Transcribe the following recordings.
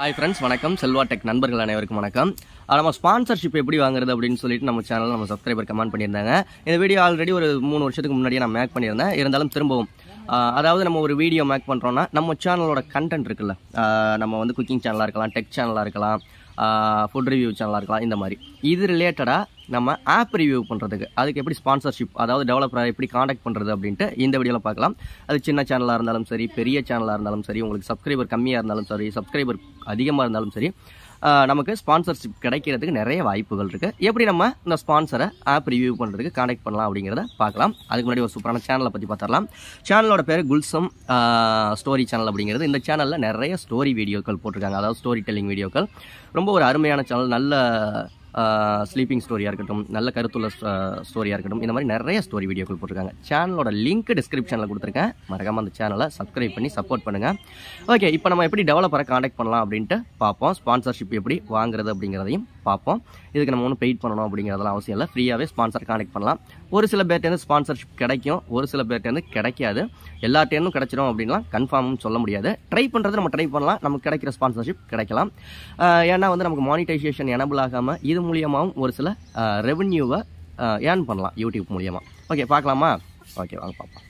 Hi friends வணக்கம். Selva tech நண்பர்கள் அனைவருக்கும் வணக்கம். நம்ம ஸ்பான்சர்ஷிப் எப்படி வாங்குறது அப்படின்னு சொல்லிட்டு நம்ம சேனலில் நம்ம சப்ஸ்கிரைபர் கமெண்ட் பண்ணியிருந்தாங்க. இந்த வீடியோ ஆல்ரெடி ஒரு மூணு வருஷத்துக்கு முன்னாடியே நான் மேக் பண்ணியிருந்தேன். இருந்தாலும் திரும்பவும் அதாவது நம்ம ஒரு வீடியோ மேக் பண்ணுறோன்னா நம்ம சேனலோட கண்டென்ட் இருக்குல்ல. நம்ம வந்து குக்கிங் சேனலாக இருக்கலாம் டெக் சேனலாக இருக்கலாம் ஃபுட் ரிவ்யூ சேனலாக இருக்கலாம் இந்த மாதிரி. இது ரிலேட்டடாக நம்ம ஆப் ரிவ்யூ பண்ணுறதுக்கு அதுக்கு எப்படி ஸ்பான்சர்ஷிப் அதாவது டெவலப்பரை எப்படி காண்டாக்ட் பண்ணுறது அப்படின்ட்டு இந்த வீடியோவில் பார்க்கலாம். அது சின்ன சேனலாக இருந்தாலும் சரி பெரிய சேனலாக இருந்தாலும் சரி உங்களுக்கு சப்ஸ்கிரைபர் கம்மியாக இருந்தாலும் சரி சப்ஸ்கிரைபர் அதிகமாக இருந்தாலும் சரி நமக்கு ஸ்பான்சர்ஷிப் கிடைக்கிறதுக்கு நிறைய வாய்ப்புகள் இருக்குது எப்படி நம்ம இந்த ஸ்பான்சரை ஆப் ரிவ்யூ பண்ணுறதுக்கு காண்டாக்ட் பண்ணலாம் அப்படிங்கிறத பார்க்கலாம். அதுக்கு முன்னாடி ஒரு சூப்பரான சேனலை பற்றி பார்த்துடலாம். சேனலோட பேர் குல்சம் ஸ்டோரி சேனல் அப்படிங்கிறது. இந்த சேனலில் நிறைய ஸ்டோரி வீடியோக்கள் போட்டிருக்காங்க. அதாவது ஸ்டோரி டெல்லிங் வீடியோக்கள் ரொம்ப ஒரு அருமையான சேனல் நல்ல ஸ்லீப்பிங் ஸ்டோரியாக இருக்கட்டும் நல்ல கருத்துள்ள ஸ்டோரியாக இருக்கட்டும் இந்த மாதிரி நிறைய ஸ்டோரி வீடியோக்கள் போட்டிருக்காங்க. சேனலோட லிங்க் டிஸ்கிரிப்ஷனில் கொடுத்துருக்கேன். மறக்காமல் அந்த சேனலை சப்ஸ்கிரைப் பண்ணி சப்போர்ட் பண்ணுங்கள் ஓகே இப்போ நம்ம எப்படி டெவலப்பரை காண்டாக்ட் பண்ணலாம் அப்படின்ட்டு பார்ப்போம். ஸ்பான்சர்ஷிப் எப்படி வாங்குறது அப்படிங்கிறதையும் பார்ப்போம். இதுக்கு நம்ம ஒன்றும் பெயிட் பண்ணணும் அப்படிங்கிறதெல்லாம் அவசியம் இல்லை. ஃப்ரீயாகவே ஸ்பான்சர் காண்டாக்ட் பண்ணலாம். ஒரு சில பேர்ட்டேருந்து ஸ்பான்சர்ஷிப் கிடைக்கும். ஒரு சில பேர்ட்டேருந்து கிடைக்காது. எல்லாட்டேருந்தும் கிடைச்சிடும் அப்படின்லாம் கன்ஃபார்மும் சொல்ல முடியாது. ட்ரை பண்ணுறது நம்ம ட்ரை பண்ணலாம். நமக்கு கிடைக்கிற ஸ்பான்சர்ஷிப் கிடைக்கலாம். ஏன்னா வந்து நமக்கு மானிட்டைசேஷன் எனபிள் ஆகாமல் இது மூலியமாகவும் ஒரு சில ரெவன்யூவை ஏர்ன் பண்ணலாம் யூடியூப் மூலியமாக ஓகே பார்க்கலாமா? ஓகே வாங்க பார்ப்போம்.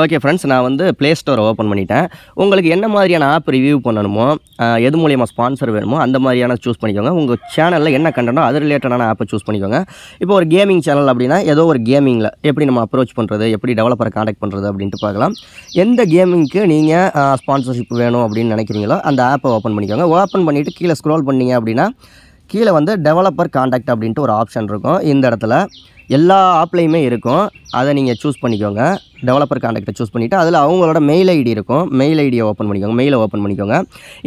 ஓகே ஃப்ரெண்ட்ஸ் நான் வந்து ப்ளே ஸ்டோரை ஓப்பன் பண்ணிட்டேன். உங்களுக்கு என்ன மாதிரியான ஆப் ரிவ்யூ பண்ணணுமோ எது மூலியமாக ஸ்பான்சர் வேணுமோ அந்த மாதிரியான சூஸ் பண்ணிக்கோங்க. உங்கள் சேனலில் என்ன கண்டனோ அது ரிலேட்டடான ஆப்பை சூஸ் பண்ணிக்கோங்க. இப்போ ஒரு கேமிங் சேனல் அப்படின்னா ஏதோ ஒரு கேமிங்கில் எப்படி நம்ம அப்ரோச் பண்ணுறது எப்படி டெவலப்பரை காண்டாக்ட் பண்ணுறது அப்படின்ட்டு பார்க்கலாம். எந்த கேமிங்க்கு நீங்கள் ஸ்பான்சர்ஷிப் வேணும் அப்படின்னு நினைக்கிறீங்களோ அந்த ஆப்பை ஓப்பன் பண்ணிக்கோங்க. ஓப்பன் பண்ணிவிட்டு கீழே ஸ்க்ரோல் பண்ணிங்க அப்படின்னா கீழே வந்து டெவலப்பர் காண்டாக்ட் அப்படின்ட்டு ஒரு ஆப்ஷன் இருக்கும். இந்த இடத்துல எல்லா ஆப்லேயுமே இருக்கும். அதை நீங்கள் சூஸ் பண்ணிக்கோங்க. டெவலப்பர் காண்டாக்டை சூஸ் பண்ணிவிட்டு அதில் அவங்களோட மெயில் ஐடி இருக்கும். மெயில் ஐடியை ஓப்பன் பண்ணிக்கோங்க. மெயிலை ஓப்பன் பண்ணிக்கோங்க.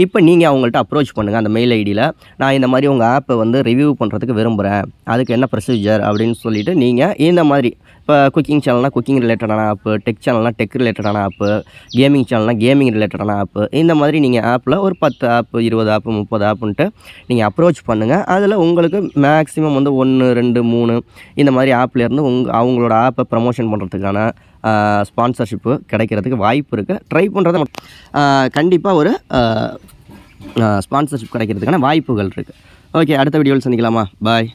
இப்போ நீங்கள் அவங்கள்ட்ட அப்ரோச் பண்ணுங்கள் அந்த மெயில் ஐடியில் நான் இந்த மாதிரி உங்கள் ஆப்பை வந்து ரிவ்யூ பண்ணுறதுக்கு விரும்புகிறேன் அதுக்கு என்ன ப்ரொசீஜர் அப்படின்னு சொல்லிவிட்டு நீங்கள் இந்த மாதிரி இப்போ குக்கிங் சேனல்னால் குக்கிங் ரிலேட்டடான ஆப்பு டெக் சேனல்னால் டெக் ரிலேட்டடான ஆப்பு கேமிங் சேனல்னால் கேமிங் ரிலேட்டடான ஆப்பு இந்த மாதிரி நீங்கள் ஆப்பில் ஒரு பத்து ஆப்பு இருபது ஆப்பு முப்பது ஆப்புன்ட்டு நீங்கள் அப்ரோச் பண்ணுங்கள் அதில் உங்களுக்கு மேக்ஸிமம் வந்து ஒன்று ரெண்டு மூணு இந்த மாதிரி ஆப்லேருந்து உங் அவங்களோட ஆப்பை ப்ரமோஷன் பண்ணுறதுக்கான ஸ்பான்சர்ஷிப்பு கிடைக்கிறதுக்கு வாய்ப்பு இருக்குது ட்ரை பண்ணுறது கண்டிப்பாக ஒரு ஸ்பான்சர்ஷிப் கிடைக்கிறதுக்கான வாய்ப்புகள் இருக்குது ஓகே அடுத்த வீடியோவில் சந்திக்கலாமா? பாய்